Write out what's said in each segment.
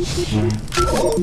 Thank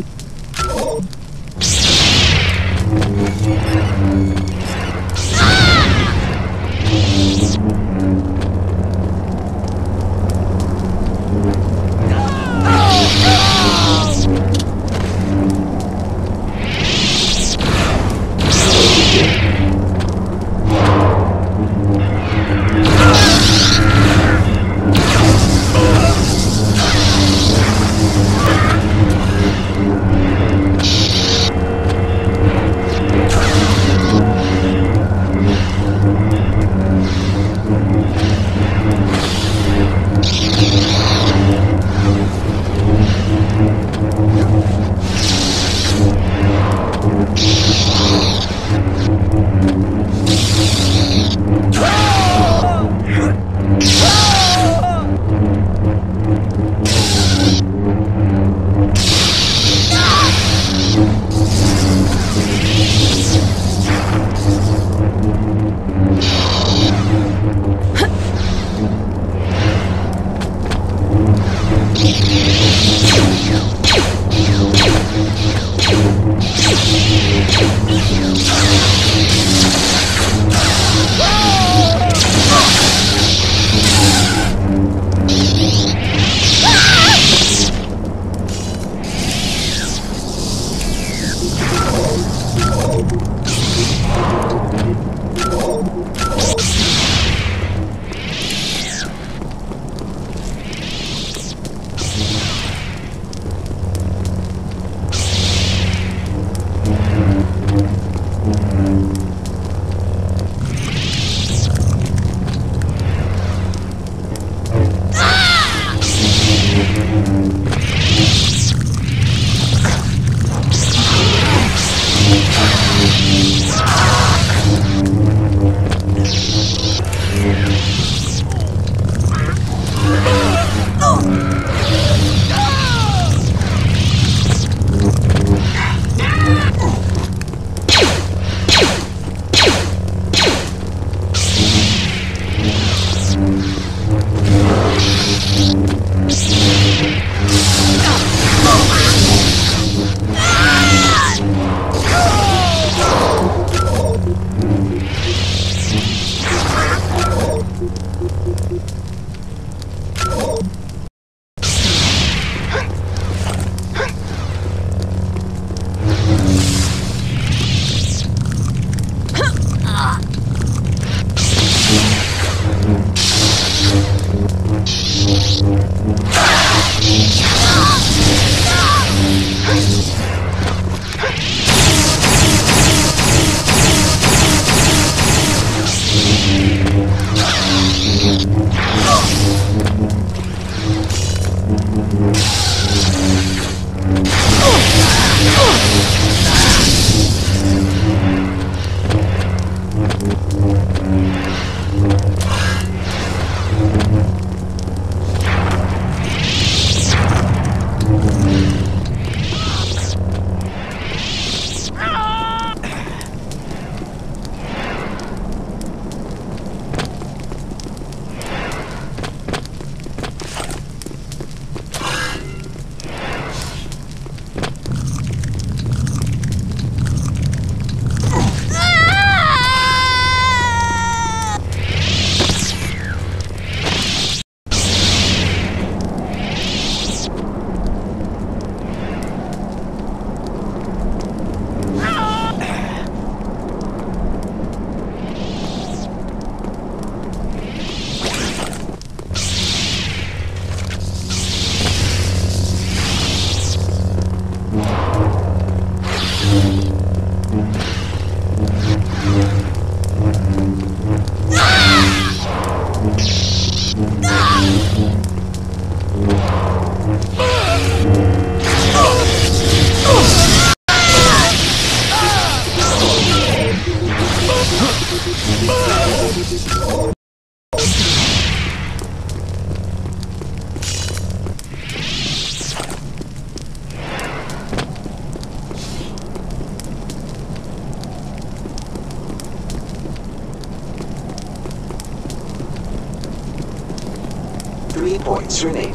What's your name?